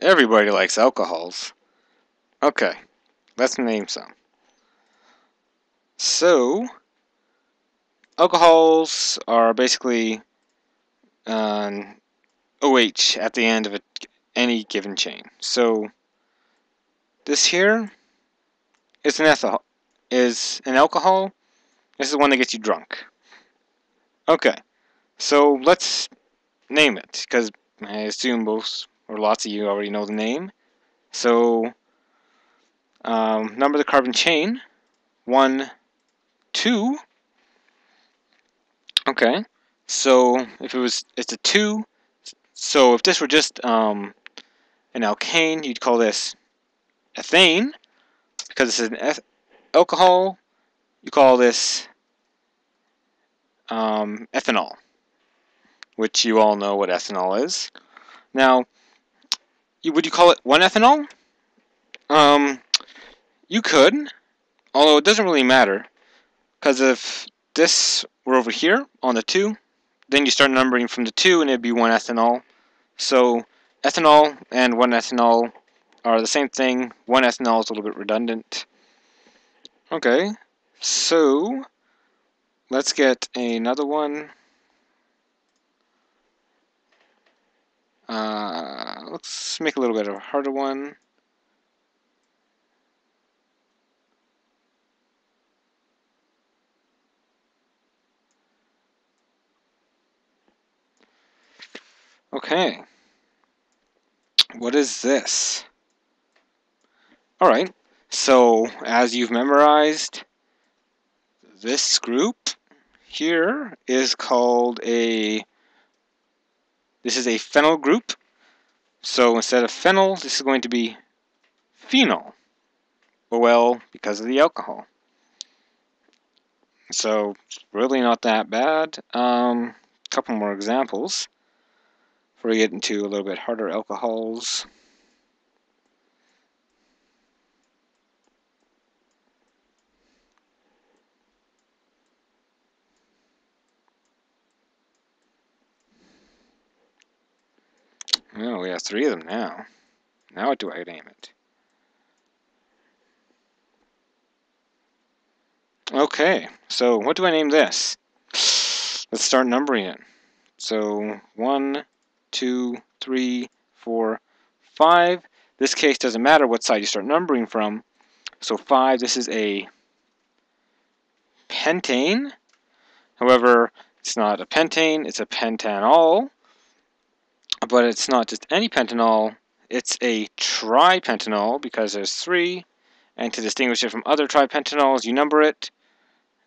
Everybody likes alcohols. Okay, let's name some. So, alcohols are basically um, OH at the end of a, any given chain. So, this here is an ethyl is an alcohol. This is the one that gets you drunk. Okay, so let's name it because I assume most or lots of you already know the name. So, um, number the carbon chain, 1, 2. Okay, so if it was, it's a 2, so if this were just um, an alkane, you'd call this ethane, because this is an alcohol, you call this um, ethanol, which you all know what ethanol is. Now, would you call it one ethanol? Um, you could, although it doesn't really matter, because if this were over here on the 2, then you start numbering from the 2 and it'd be 1 ethanol. So ethanol and 1 ethanol are the same thing. 1 ethanol is a little bit redundant. Okay, so let's get another one. Uh, let's make a little bit of a harder one. Okay. What is this? Alright, so as you've memorized, this group here is called a this is a phenyl group. So instead of phenyl, this is going to be phenol. Well, because of the alcohol. So really not that bad. A um, couple more examples before we get into a little bit harder alcohols. Oh, we have three of them now. Now what do I name it? Okay, so what do I name this? Let's start numbering it. So, one, two, three, four, five. This case doesn't matter what side you start numbering from. So five, this is a pentane. However, it's not a pentane, it's a pentanol but it's not just any pentanol, it's a tripentanol because there's three, and to distinguish it from other tripentanols, you number it.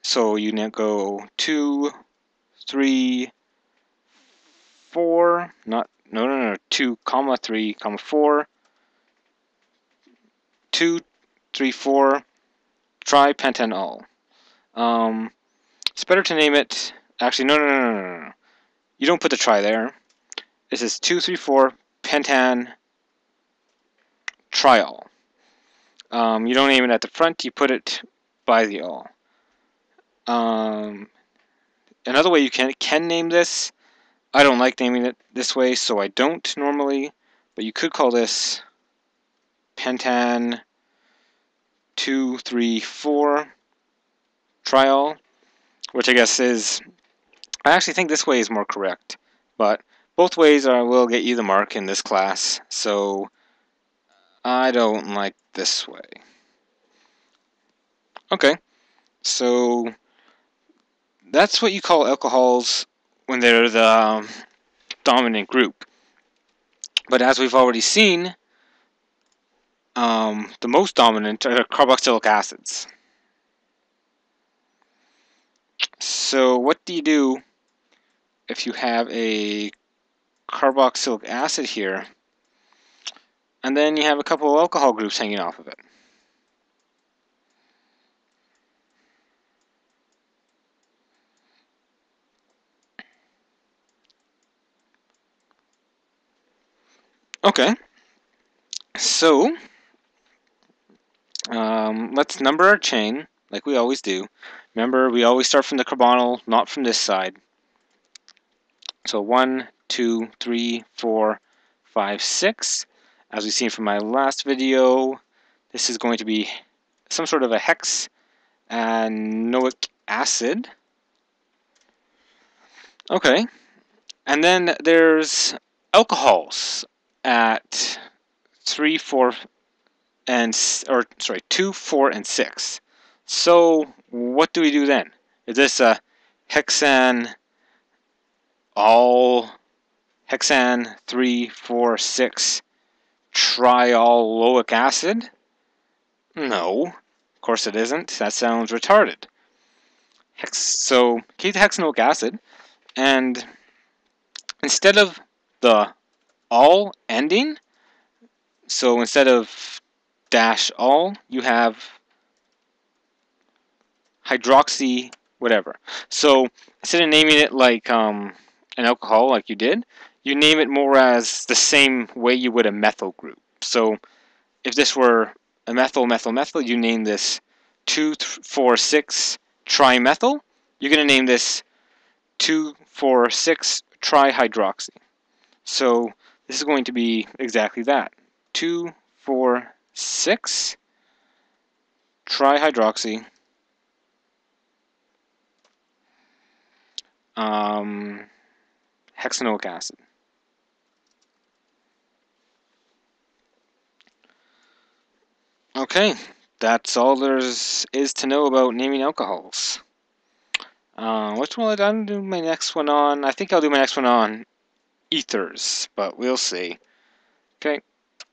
So you now go two, three, four, not, no, no, no, two, comma, three, comma, four, two, three, four, tripentanol. Um, it's better to name it, actually, no, no, no, no, no, no. You don't put the tri there this is 234 pentan triol. Um, you don't name it at the front, you put it by the all. Um, another way you can, can name this, I don't like naming it this way, so I don't normally, but you could call this pentan 234 triol, which I guess is, I actually think this way is more correct, but both ways I will get you the mark in this class, so I don't like this way. Okay, so that's what you call alcohols when they're the um, dominant group. But as we've already seen, um, the most dominant are carboxylic acids. So what do you do if you have a carboxylic acid here. And then you have a couple of alcohol groups hanging off of it. Okay, so um, let's number our chain like we always do. Remember, we always start from the carbonyl, not from this side. So one, two, three, four, five, six. As we've seen from my last video, this is going to be some sort of a hex and noic acid. Okay, and then there's alcohols at three, four, and or sorry, two, four, and six. So what do we do then? Is this a hexane all four, six trialloic acid? No, of course it isn't. That sounds retarded. Hex so keep the hexanoic acid, and instead of the all ending, so instead of dash all, you have hydroxy whatever. So instead of naming it like um, an alcohol like you did, you name it more as the same way you would a methyl group. So if this were a methyl, methyl, methyl, you name this 2,4,6 trimethyl. You're going to name this 2,4,6 trihydroxy. So this is going to be exactly that. 2,4,6 trihydroxy um, hexanoic acid. Okay, that's all there's is to know about naming alcohols. Uh, which one will I do my next one on? I think I'll do my next one on ethers, but we'll see. Okay.